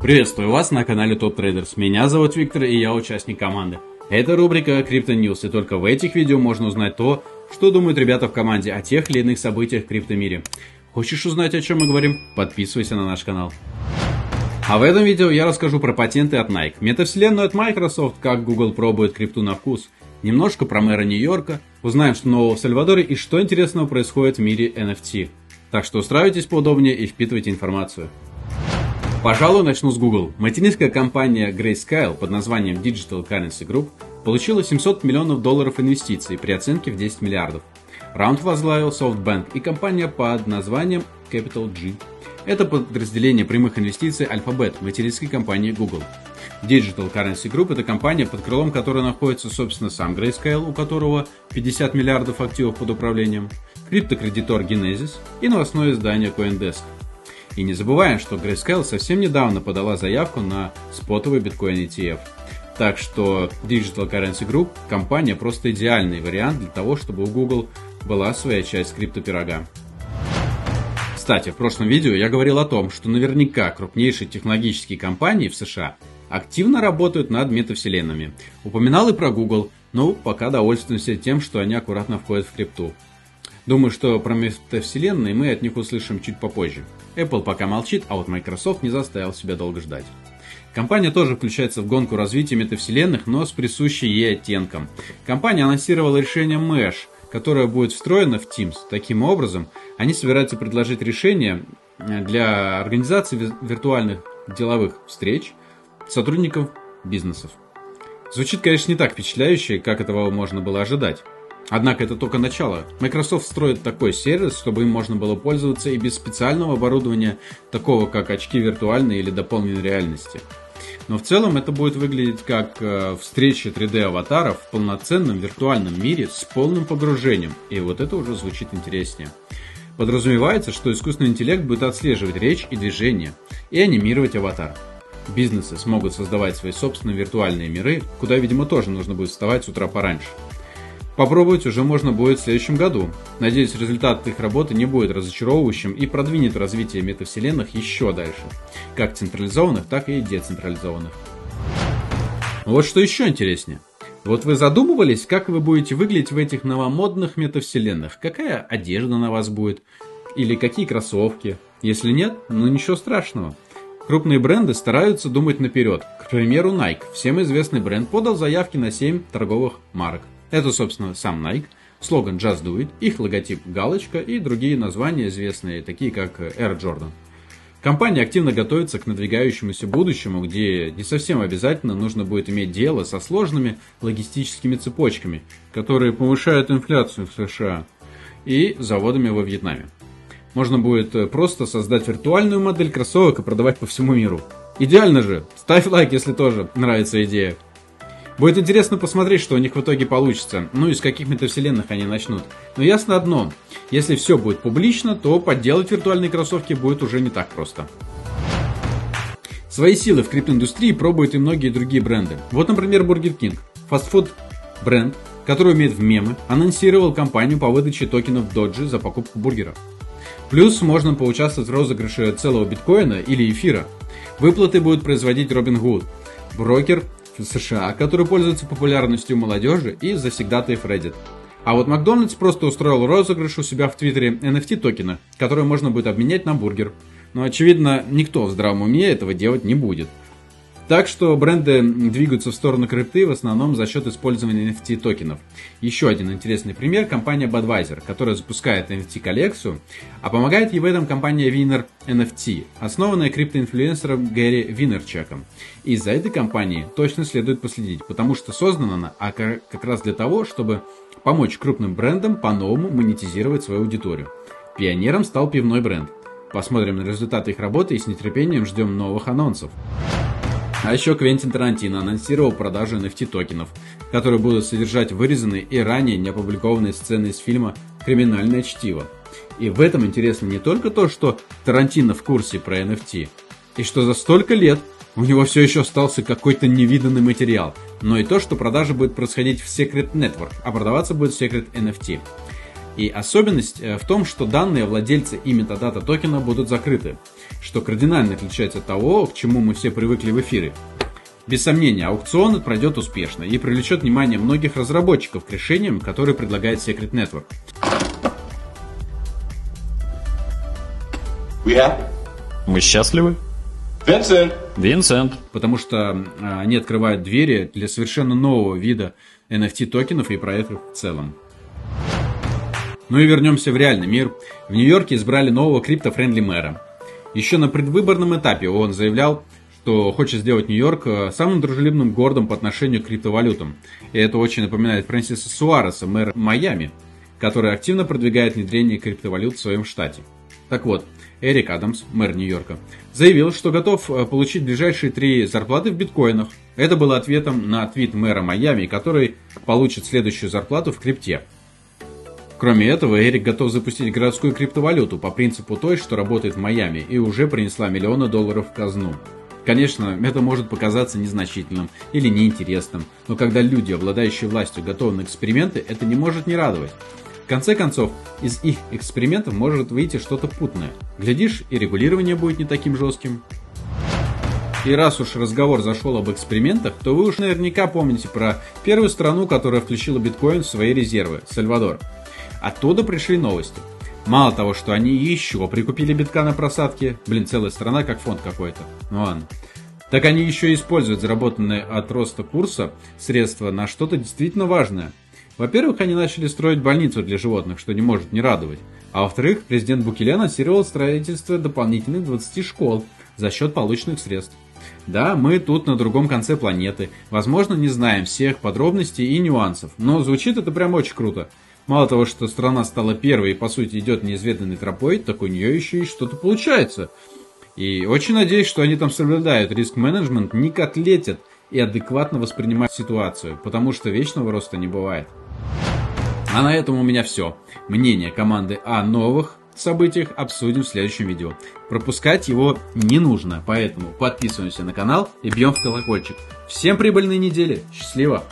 Приветствую вас на канале Top Traders. Меня зовут Виктор и я участник команды. Это рубрика Crypto News, и только в этих видео можно узнать то, что думают ребята в команде о тех или иных событиях в криптомире. Хочешь узнать, о чем мы говорим? Подписывайся на наш канал. А в этом видео я расскажу про патенты от Nike, метавселенную от Microsoft, как Google пробует крипту на вкус, немножко про мэра Нью-Йорка, узнаем, что нового в Сальвадоре и что интересного происходит в мире NFT. Так что устраивайтесь поудобнее и впитывайте информацию. Пожалуй, начну с Google. Материнская компания Grayscale под названием Digital Currency Group получила 700 миллионов долларов инвестиций при оценке в 10 миллиардов. Раунд возглавил SoftBank и компания под названием Capital G. Это подразделение прямых инвестиций Alphabet, материнской компании Google. Digital Currency Group – это компания, под крылом которой находится, собственно, сам Grayscale, у которого 50 миллиардов активов под управлением, криптокредитор Genesis и новостное издание CoinDesk. И не забываем, что Grayscale совсем недавно подала заявку на спотовый биткоин ETF. Так что Digital Currency Group – компания просто идеальный вариант для того, чтобы у Google была своя часть криптопирога. Кстати, в прошлом видео я говорил о том, что наверняка крупнейшие технологические компании в США активно работают над метавселенными. Упоминал и про Google, но пока довольствуемся тем, что они аккуратно входят в крипту. Думаю, что про метавселенные мы от них услышим чуть попозже. Apple пока молчит, а вот Microsoft не заставил себя долго ждать. Компания тоже включается в гонку развития метавселенных, но с присущей ей оттенком. Компания анонсировала решение Mesh, которое будет встроено в Teams. Таким образом, они собираются предложить решение для организации виртуальных деловых встреч сотрудников бизнесов. Звучит, конечно, не так впечатляюще, как этого можно было ожидать. Однако это только начало. Microsoft строит такой сервис, чтобы им можно было пользоваться и без специального оборудования, такого как очки виртуальной или дополненной реальности. Но в целом это будет выглядеть как э, встреча 3D-аватаров в полноценном виртуальном мире с полным погружением. И вот это уже звучит интереснее. Подразумевается, что искусственный интеллект будет отслеживать речь и движение и анимировать аватар. Бизнесы смогут создавать свои собственные виртуальные миры, куда, видимо, тоже нужно будет вставать с утра пораньше. Попробовать уже можно будет в следующем году. Надеюсь, результат их работы не будет разочаровывающим и продвинет развитие метавселенных еще дальше. Как централизованных, так и децентрализованных. Вот что еще интереснее. Вот вы задумывались, как вы будете выглядеть в этих новомодных метавселенных? Какая одежда на вас будет? Или какие кроссовки? Если нет, ну ничего страшного. Крупные бренды стараются думать наперед. К примеру, Nike, всем известный бренд, подал заявки на 7 торговых марок. Это, собственно, сам Nike, слоган Just Do It, их логотип галочка и другие названия известные, такие как Air Jordan. Компания активно готовится к надвигающемуся будущему, где не совсем обязательно нужно будет иметь дело со сложными логистическими цепочками, которые повышают инфляцию в США, и заводами во Вьетнаме. Можно будет просто создать виртуальную модель кроссовок и продавать по всему миру. Идеально же! Ставь лайк, если тоже нравится идея. Будет интересно посмотреть, что у них в итоге получится, ну и с каких метавселенных они начнут. Но ясно одно, если все будет публично, то подделать виртуальные кроссовки будет уже не так просто. Свои силы в криптоиндустрии пробуют и многие другие бренды. Вот, например, Burger King. Фастфуд бренд, который умеет в мемы, анонсировал кампанию по выдаче токенов Doge за покупку бургеров. Плюс можно поучаствовать в розыгрыше целого биткоина или эфира. Выплаты будет производить Robinhood, брокер в США, который пользуется популярностью молодежи и завсегдатаев Reddit. А вот Макдональдс просто устроил розыгрыш у себя в Твиттере NFT токена, который можно будет обменять на бургер. Но очевидно, никто в здравом уме этого делать не будет – так что бренды двигаются в сторону крипты в основном за счет использования NFT токенов. Еще один интересный пример – компания Budweiser, которая запускает NFT-коллекцию, а помогает ей в этом компания Winner NFT, основанная криптоинфлюенсером Гэри Винерчеком. И за этой компанией точно следует последить, потому что создана она а как раз для того, чтобы помочь крупным брендам по-новому монетизировать свою аудиторию. Пионером стал пивной бренд. Посмотрим на результаты их работы и с нетерпением ждем новых анонсов. А еще Квентин Тарантино анонсировал продажу NFT токенов, которые будут содержать вырезанные и ранее не опубликованные сцены из фильма «Криминальное чтиво». И в этом интересно не только то, что Тарантино в курсе про NFT, и что за столько лет у него все еще остался какой-то невиданный материал, но и то, что продажа будет происходить в Secret Network, а продаваться будет Secret NFT. И особенность э, в том, что данные владельца и метадата токена будут закрыты, что кардинально отличается от того, к чему мы все привыкли в эфире. Без сомнения, аукцион пройдет успешно и привлечет внимание многих разработчиков к решениям, которые предлагает Secret Network. Мы счастливы? Винсент. Винсент. Потому что а, они открывают двери для совершенно нового вида NFT токенов и проектов в целом. Ну и вернемся в реальный мир. В Нью-Йорке избрали нового крипто-френдли мэра. Еще на предвыборном этапе он заявлял, что хочет сделать Нью-Йорк э, самым дружелюбным городом по отношению к криптовалютам. И это очень напоминает Фрэнсиса Суареса, мэра Майами, который активно продвигает внедрение криптовалют в своем штате. Так вот, Эрик Адамс, мэр Нью-Йорка, заявил, что готов э, получить ближайшие три зарплаты в биткоинах. Это было ответом на твит мэра Майами, который получит следующую зарплату в крипте. Кроме этого, Эрик готов запустить городскую криптовалюту по принципу той, что работает в Майами и уже принесла миллионы долларов в казну. Конечно, это может показаться незначительным или неинтересным, но когда люди, обладающие властью, готовы на эксперименты, это не может не радовать. В конце концов, из их экспериментов может выйти что-то путное. Глядишь, и регулирование будет не таким жестким. И раз уж разговор зашел об экспериментах, то вы уж наверняка помните про первую страну, которая включила биткоин в свои резервы – Сальвадор. Оттуда пришли новости – Мало того, что они еще прикупили битка на просадке, блин, целая страна как фонд какой-то. Ну ладно. Так они еще используют заработанные от роста курса средства на что-то действительно важное. Во-первых, они начали строить больницу для животных, что не может не радовать. А во-вторых, президент Букеле анонсировал строительство дополнительных 20 школ за счет полученных средств. Да, мы тут на другом конце планеты. Возможно, не знаем всех подробностей и нюансов, но звучит это прям очень круто. Мало того, что страна стала первой и по сути идет неизведанной тропой, так у нее еще и что-то получается. И очень надеюсь, что они там соблюдают риск-менеджмент, не котлетят и адекватно воспринимают ситуацию, потому что вечного роста не бывает. А на этом у меня все. Мнение команды о новых событиях обсудим в следующем видео. Пропускать его не нужно, поэтому подписываемся на канал и бьем в колокольчик. Всем прибыльной недели. Счастливо!